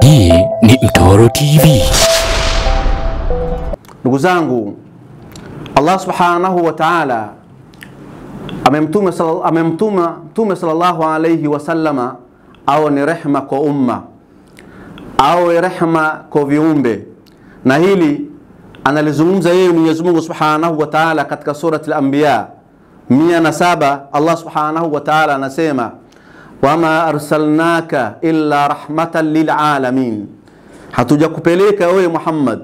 Hii ni Mtoro TV. Ndugu zangu, Allah subhanahu wa ta'ala amemtuma amemtuma Mtume sallallahu alayhi wasallama awe ni rehma kwa umma, awe rehma kwa viumbe, na hili analizungumza yeye Mwenyezi Mungu subhanahu wa ta'ala katika surati al-Anbiya mia na saba. Allah subhanahu wa ta'ala anasema wama arsalnaka illa rahmatan lilalamin, hatujakupeleka wewe Muhammad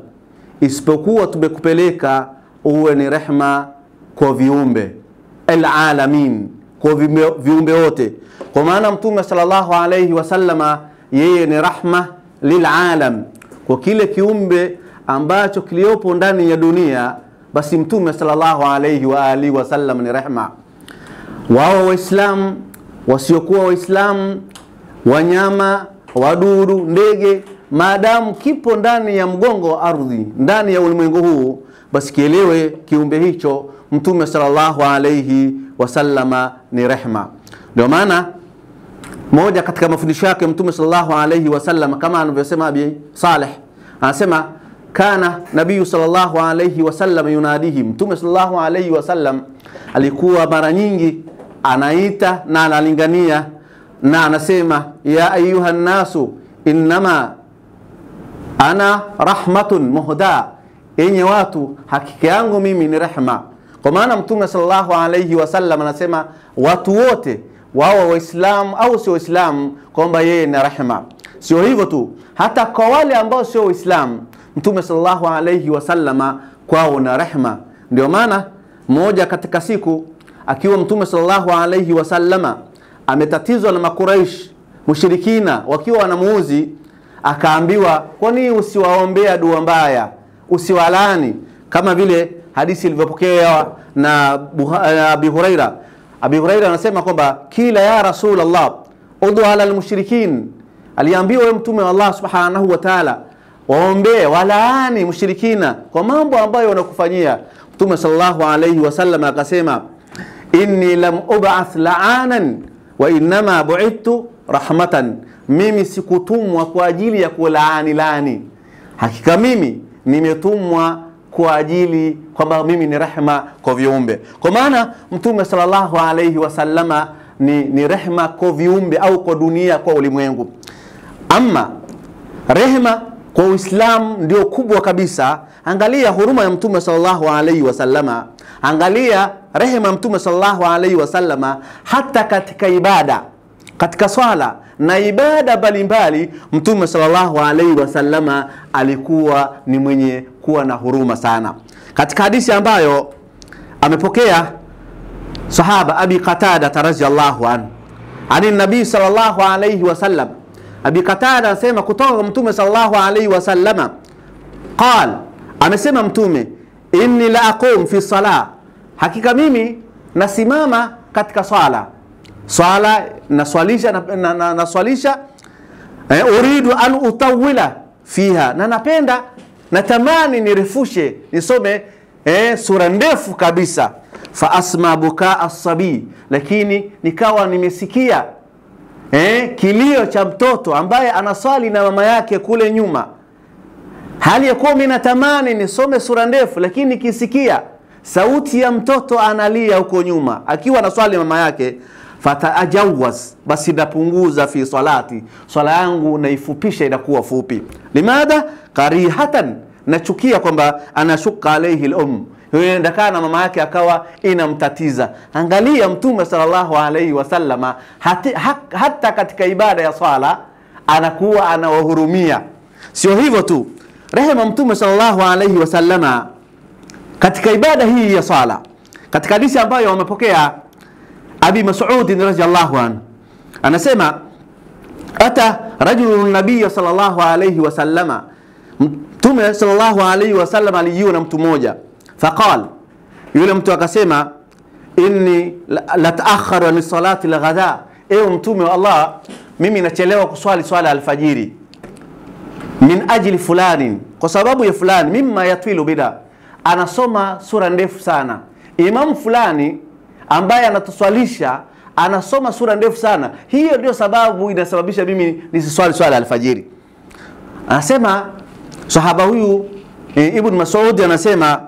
isipokuwa tumekupeleka uwe ni rehma kwa viumbe alalamin, kwa viumbe- wote. Kwa maana Mtume sallallahu alayhi wasallama yeye ni rahma lilalam, kwa kile kiumbe ambacho kiliopo ndani ya dunia, basi Mtume sallallahu alayhi wa alihi wasallam ni rehma wao Waislamu, wasiokuwa Waislamu, wanyama, wadudu, ndege, maadamu kipo ndani ya mgongo wa ardhi, ndani ya ulimwengu huu, basi kielewe kiumbe hicho Mtume sallallahu alayhi wasallama ni rehma. Ndio maana moja katika mafundisho yake Mtume sallallahu alayhi wasallam kama anavyosema Abi Saleh anasema kana nabiyu sallallahu alayhi wasallam yunadihi, Mtume sallallahu alayhi wasallam alikuwa mara nyingi anaita na analingania na anasema ya ayuha nnasu innama ana rahmatun muhda, enye watu hakika yangu mimi ni rehma. Kwa maana Mtume sallallahu alayhi wasallam anasema watu wote wao Waislamu au sio Waislamu, kwamba yeye ni rehma. Sio hivyo tu, hata kwa wale ambao sio Waislamu, Mtume sallallahu alayhi wasallama kwao na rehma. Ndio maana moja katika siku akiwa Mtume sallallahu alayhi wasallama ametatizwa na Makuraish mushirikina wakiwa wanamuuzi, akaambiwa kwa nini usiwaombea dua mbaya, usiwalani, kama vile hadisi ilivyopokewa na Abi Huraira. Abi Huraira anasema kwamba kila ya Rasulullah udhu ala almushrikin, aliambiwa wewe mtume wa Allah subhanahu wa ta'ala waombee walaani mushirikina kwa mambo ambayo wanakufanyia. Mtume sallallahu alayhi wasallam akasema inni lam ub'ath la'anan wa innama bu'ithtu rahmatan, mimi sikutumwa kwa ajili ya kulaani laani, hakika mimi nimetumwa kwa ajili kwamba mimi ni rehma kwa viumbe. Kwa maana Mtume sallallahu alayhi wasallama ni, ni rehma kwa viumbe au kwa dunia, kwa ulimwengu. Ama rehema kwa Uislamu ndio kubwa kabisa. Angalia huruma ya Mtume sallallahu alaihi wasallama, angalia rehema ya Mtume sallallahu alaihi wasallama hata katika ibada, katika swala na ibada mbalimbali, Mtume sallallahu alaihi wasallama alikuwa ni mwenye kuwa na huruma sana. Katika hadithi ambayo amepokea sahaba Abi Qatada radhiyallahu anhu ani nabii sallallahu alaihi wasallam, Abi Qatada anasema kutoka kwa Mtume sallallahu alayhi wasallama qal, amesema Mtume inni la aqum fi sala, hakika mimi nasimama katika swala. Swala naswalisha na, na, na, naswalisha eh, uridu an utawila fiha, na napenda natamani nirefushe nisome eh, sura ndefu kabisa. Fa asma bukaa asabii, lakini nikawa nimesikia eh, kilio cha mtoto ambaye anaswali na mama yake kule nyuma, hali ya kuwa mimi natamani nisome sura ndefu, lakini nikisikia sauti ya mtoto analia huko nyuma. Akiwa anaswali mama yake, fataajawaz, basi napunguza fi salati, swala yangu naifupisha inakuwa fupi. Limadha? Karihatan, nachukia kwamba anashuka alaihi lum ndakana mama yake akawa inamtatiza. Angalia Mtume sallallahu alaihi wasallama hati, ha, hata katika ibada ya swala anakuwa anawahurumia. Sio hivyo tu, rehema Mtume sallallahu alaihi wasallama katika ibada hii ya swala, katika hadithi ambayo wamepokea Abi Mas'ud radhiyallahu anhu anasema ata rajulu nabiya sallallahu alayhi wasallama, Mtume sallallahu alayhi wasallam alijiwa na mtu mmoja, faqal, yule mtu akasema inni lataakharu an salati lghadha, ewe mtume wa Allah, mimi nachelewa kuswali swala alfajiri min ajli fulani, kwa sababu ya fulani, mimma yatwilu bida, anasoma sura ndefu sana. Imamu fulani ambaye anatuswalisha anasoma sura ndefu sana. Hiyo ndio sababu inasababisha mimi nisiswali swala alfajiri. Anasema sahaba huyu e, Ibn Mas'ud anasema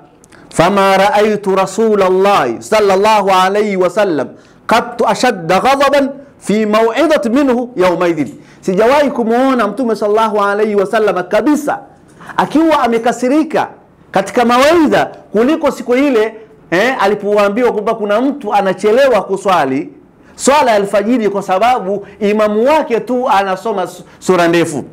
fama raaitu rasulallahi sallallahu alaihi wasallam qattu ashadda ghadaban fi mauidhati minhu yaumaidhin, sijawahi kumwona Mtume sallallahu alaihi wasallam kabisa akiwa amekasirika katika mawaidha kuliko siku ile eh, alipoambiwa kwamba kuna mtu anachelewa kuswali swala ya alfajiri kwa sababu imamu wake tu anasoma sura ndefu.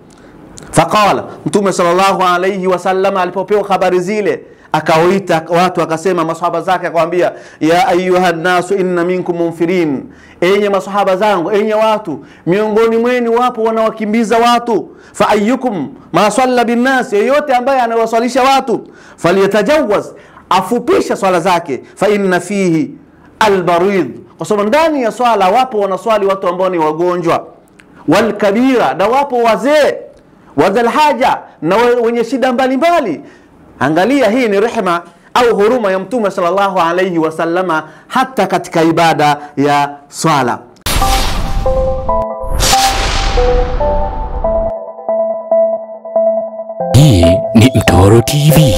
Faqala, Mtume sallallahu alaihi wasallam alipopewa habari zile akawaita watu akasema, masahaba zake akawambia, ya ayuha nasu inna minkum munfirin, enye masahaba zangu, enye watu, miongoni mwenu wapo wanawakimbiza watu. Fa ayukum ma salla binnas, yeyote ambaye anawaswalisha watu, falyatajawaz, afupisha swala zake, fa inna fihi albarid, kwa sababu ndani ya swala wapo wanaswali watu ambao ni wagonjwa, walkabira, na wapo wazee wadhalhaja na wenye shida mbalimbali. Angalia, hii ni rehma au huruma ya Mtume sallallahu alayhi wasallama hata katika ibada ya swala. Hii ni Mtoro TV.